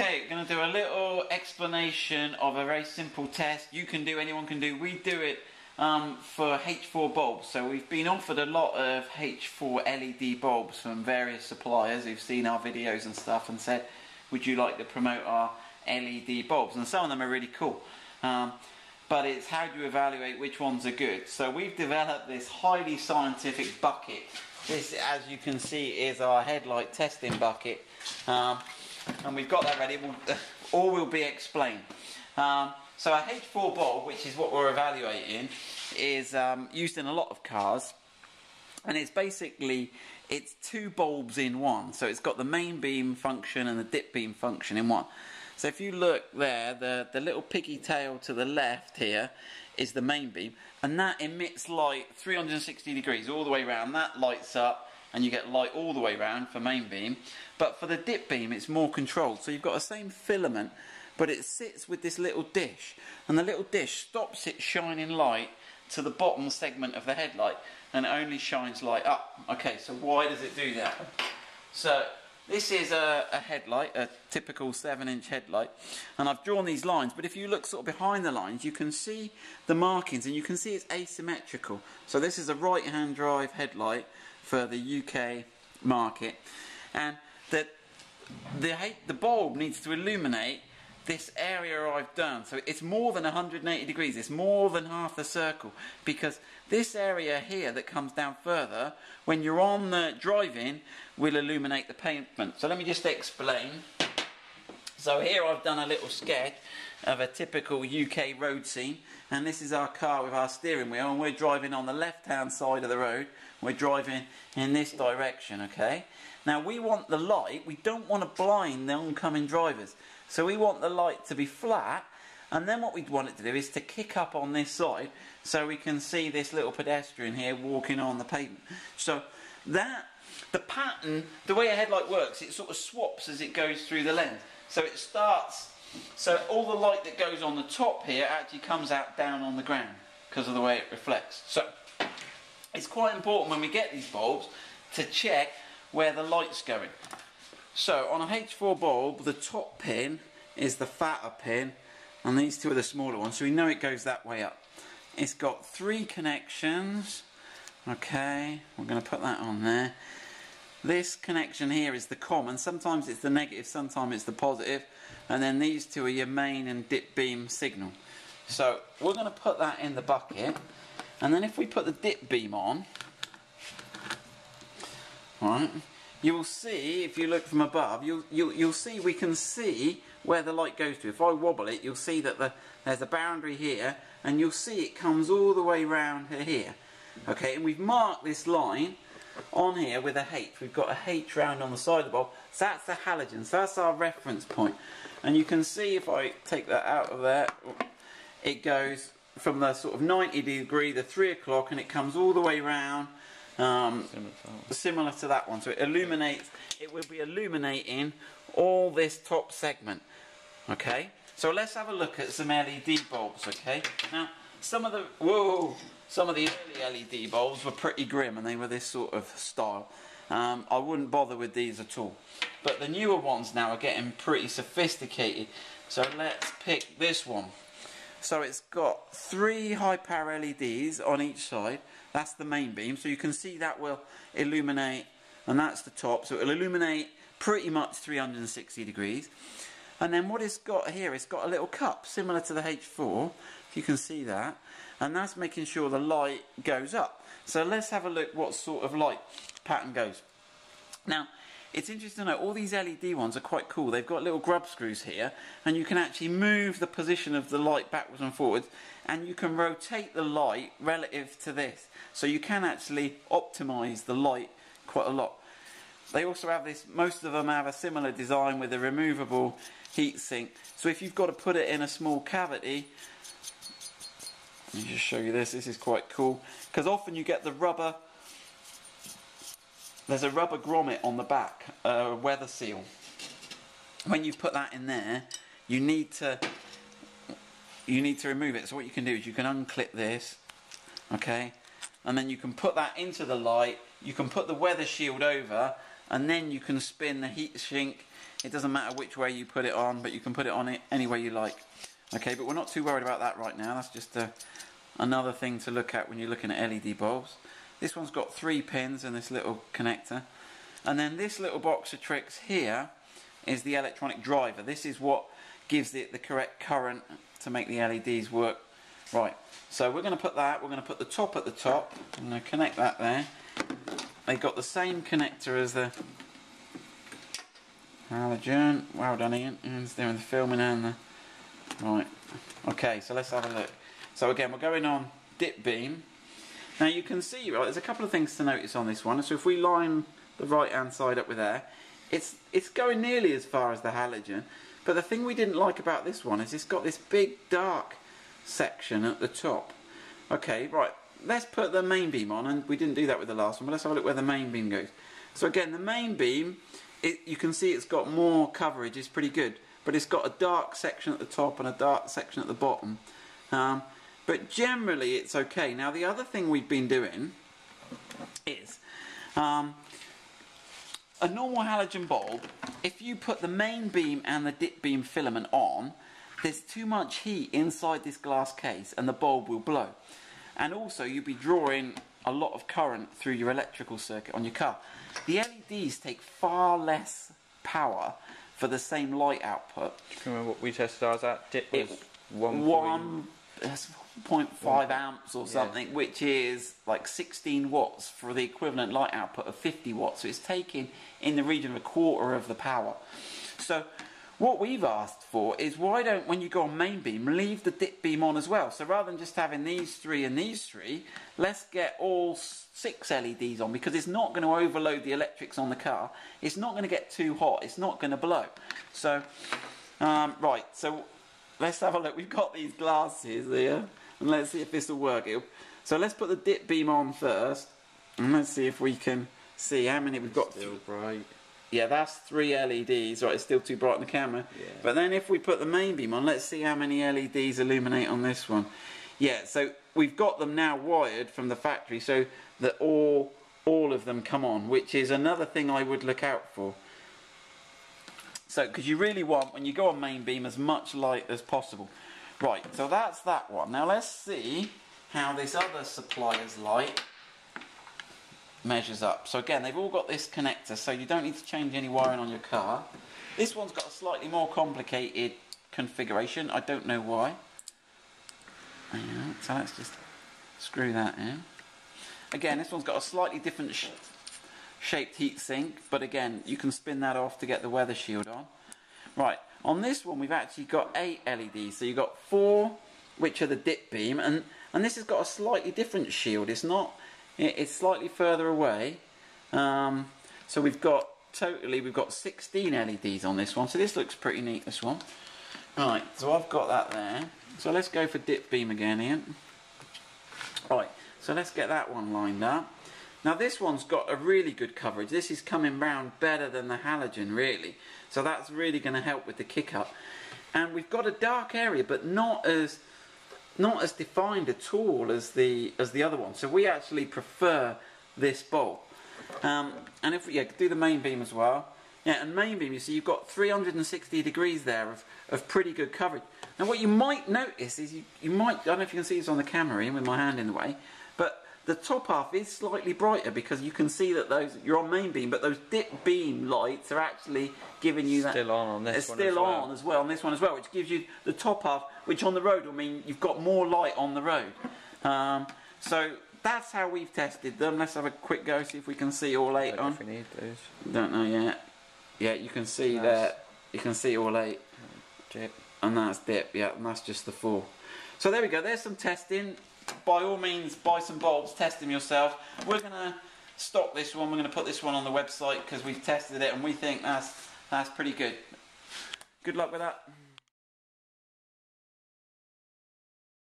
Okay, we're going to do a little explanation of a very simple test you can do, anyone can do. We do it um, for H4 bulbs. So we've been offered a lot of H4 LED bulbs from various suppliers who've seen our videos and stuff and said, would you like to promote our LED bulbs? And some of them are really cool. Um, but it's how do you evaluate which ones are good. So we've developed this highly scientific bucket. This, as you can see, is our headlight testing bucket. Um, and we've got that ready. We'll, all will be explained. Um, so a H4 bulb, which is what we're evaluating, is um, used in a lot of cars, and it's basically it's two bulbs in one. So it's got the main beam function and the dip beam function in one. So if you look there, the, the little piggy tail to the left here is the main beam, and that emits light 360 degrees all the way around. That lights up and you get light all the way around for main beam. But for the dip beam, it's more controlled. So you've got the same filament, but it sits with this little dish. And the little dish stops it shining light to the bottom segment of the headlight and it only shines light up. Okay, so why does it do that? So this is a, a, headlight, a typical 7 inch headlight, and I've drawn these lines, but if you look sort of behind the lines, you can see the markings and you can see it's asymmetrical. So this is a right hand drive headlight for the UK market, and that the, the bulb needs to illuminate this area I've done. So it's more than 180 degrees, it's more than half the circle, because this area here that comes down further, when you're on the driving, will illuminate the pavement. So let me just explain. So here I've done a little sketch of a typical UK road scene and this is our car with our steering wheel and we're driving on the left hand side of the road. We're driving in this direction okay? Now we want the light. We don't want to blind the oncoming drivers. So we want the light to be flat and then what we want it to do is to kick up on this side so we can see this little pedestrian here walking on the pavement. So that the pattern the way a headlight works it sort of swaps as it goes through the lens so it starts so all the light that goes on the top here actually comes out down on the ground because of the way it reflects. So it's quite important when we get these bulbs to check where the light's going. So on a H4 bulb, the top pin is the fatter pin and these two are the smaller ones, so we know it goes that way up. It's got three connections. Okay, we're going to put that on there. This connection here is the common. Sometimes it's the negative, sometimes it's the. And then these two are your main and dip beam signal. So we're going to put that in the bucket. And then if we put the dip beam on, right, you will see, if you look from above, you'll, you'll, you'll see, we can see where the light goes to. If I wobble it, you'll see that the, there's a boundary here, and you'll see it comes all the way round here. Okay, and we've marked this line on here with a H. We've got a H round on the side of the bulb. So that's the halogen. So that's our reference point. And you can see if I take that out of there, it goes from the sort of 90 degree, the 3 o'clock, and it comes all the way round. Um, similar to that one. So it illuminates, it will be illuminating all this top segment. Okay? So let's have a look at some LED bulbs, okay? Now, some of the, whoa, some of the early LED bulbs were pretty grim and they were this sort of style. Um, I wouldn't bother with these at all. But the newer ones now are getting pretty sophisticated. So let's pick this one. So it's got three high power LEDs on each side. That's the main beam. So you can see that will illuminate, and that's the top. So it'll illuminate pretty much 360 degrees. And then what it's got here, it's got a little cup similar to the H4, if you can see that and that's making sure the light goes up. So let's have a look what sort of light pattern goes. Now, it's interesting to know all these LED ones are quite cool. They've got little grub screws here, and you can actually move the position of the light backwards and forwards, and you can rotate the light relative to this. So you can actually optimize the light quite a lot. They also have this, most of them have a similar design with a removable heat sink. So if you've got to put it in a small cavity, let me just show you this. This is quite cool because often you get the rubber. There's a rubber grommet on the back, a weather seal. When you put that in there, you need to you need to remove it. So what you can do is you can unclip this, okay, and then you can put that into the light. You can put the weather shield over, and then you can spin the heat sink. It doesn't matter which way you put it on, but you can put it on it any way you like. Okay, but we're not too worried about that right now. That's just a, another thing to look at when you're looking at LED bulbs. This one's got three pins and this little connector. And then this little box of tricks here is the electronic driver. This is what gives it the correct current to make the LEDs work right. So we're going to put that, we're going to put the top at the top. I'm going to connect that there. They've got the same connector as the halogen. Well done Ian. Ian's doing the filming and the... Right. Okay, so let's have a look. So again, we're going on dip beam. Now you can see, right, there's a couple of things to notice on this one. So if we line the right hand side up with there, it's, it's going nearly as far as the halogen. But the thing we didn't like about this one is it's got this big dark section at the top. Okay, right, let's put the main beam on, and we didn't do that with the last one, but let's have a look where the main beam goes. So again, the main beam, it, you can see it's got more coverage, it's pretty good, but it's got a dark section at the top and a dark section at the bottom. Um, but generally it's okay. Now the other thing we've been doing is, um, a normal halogen bulb, if you put the main beam and the dip beam filament on, there's too much heat inside this glass case and the bulb will blow. And also you'll be drawing a lot of current through your electrical circuit on your car. The LEDs take far less power for the same light output. Do you remember what we tested ours at? Dip was It- one. One, that's 0.5 amps or Yeah. something, which is like 16 watts for the equivalent light output of 50 watts. So it's taking in the region of a quarter of the power. So what we've asked for is why don't, when you go on main beam, leave the dip beam on as well. So rather than just having these three and these three, let's get all six LEDs on because it's not going to overload the electrics on the car. It's not going to get too hot. It's not going to blow. So, um, right, so let's have a look. We've got these glasses here, and let's see if this will work. So let's put the dip beam on first, and let's see if we can see how many we've got. Still bright. Yeah, that's three LEDs. Right, it's still too bright on the camera. Yeah. But then if we put the main beam on, let's see how many LEDs illuminate on this one. Yeah, so we've got them now wired from the factory so that all all of them come on, which is another thing I would look out for. So, because you really want, when you go on main beam, as much light as possible. Right, so that's that one. Now let's see how this other supplier's light measures up. So again, they've all got this connector, so you don't need to change any wiring on your car. This one's got a slightly more complicated configuration. I don't know why. So let's just screw that in. Again, this one's got a slightly different sh shaped heat sink, but again, you can spin that off to get the weather shield on. Right, on this one we've actually got eight LEDs. So you've got four, which are the dip beam, and, and this has got a slightly different shield. It's not, it's slightly further away. Um, so we've got, totally, we've got 16 LEDs on this one. So this looks pretty neat, this one. Right, so I've got that there. So let's go for dip beam again, Ian. Right, so let's get that one lined up. Now this one's got a really good coverage. This is coming round better than the halogen, really. So that's really going to help with the kick up. And we've got a dark area, but not as not as defined at all as the as the other one. So we actually prefer this bulb. Um, and if we yeah, do the main beam as well. Yeah, and main beam, you see, you've got 360 degrees there of, of pretty good coverage. Now, what you might notice is you, you might, I don't know if you can see this on the camera, with my hand in the way, the top half is slightly brighter because you can see that those, you're on main beam, but those dip beam lights are actually giving you that. Still on on this It's one still as well. on as well on this one as well, which gives you the top half, which on the road will mean you've got more light on the road. Um, so that's how we've tested them. Let's have a quick go, see if we can see all eight Don't know on. if we need those. Don't know yet. Yeah, you can see Nice. that. You can see all eight, Dip. and that's dip. Yeah, and that's just the four. So there we go. There's some testing. By all means, buy some bulbs, test them yourself. We're gonna stop this one. We're gonna put this one on the website because we've tested it and we think that's that's pretty good. Good luck with that.